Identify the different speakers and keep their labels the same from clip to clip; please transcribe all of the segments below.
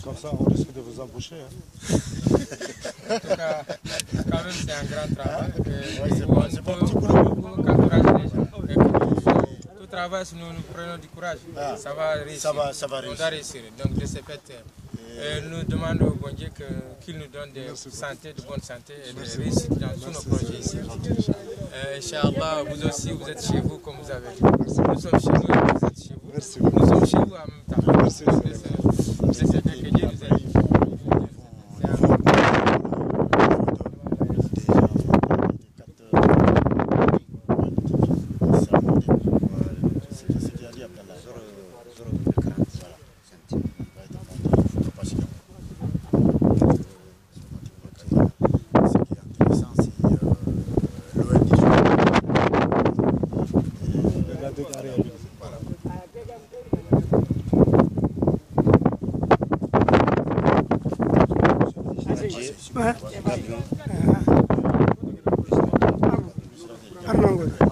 Speaker 1: continuez comme ça, on risque de vous embaucher. hein.
Speaker 2: En tout cas, quand même, c'est un grand travail. Et
Speaker 3: Ouais, c'est
Speaker 2: on
Speaker 3: pas- c'est pas
Speaker 2: peut-
Speaker 3: petit
Speaker 2: on
Speaker 3: boulot.
Speaker 2: peut encourager les gens. Et tout- Tout travail, si nous, nous prenons du courage,
Speaker 3: Ah,
Speaker 2: ça va réussir.
Speaker 3: ça va- ça va
Speaker 2: On
Speaker 3: réussir.
Speaker 2: doit réussir. Donc, de ce fait, euh, nous demandons au bon Dieu qu'il nous donne de santé, de bonne santé et de réussite dans tous nos projets ici. Euh, Inch'Allah, vous aussi, vous êtes chez vous, comme vous avez dit. Nous sommes chez nous et vous êtes chez vous. Nous sommes chez vous en même temps. ಮಾಡೋದು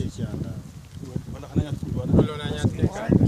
Speaker 2: Yesu jina
Speaker 1: la Bwana anayatukuza.
Speaker 4: Bwana anayatukuza.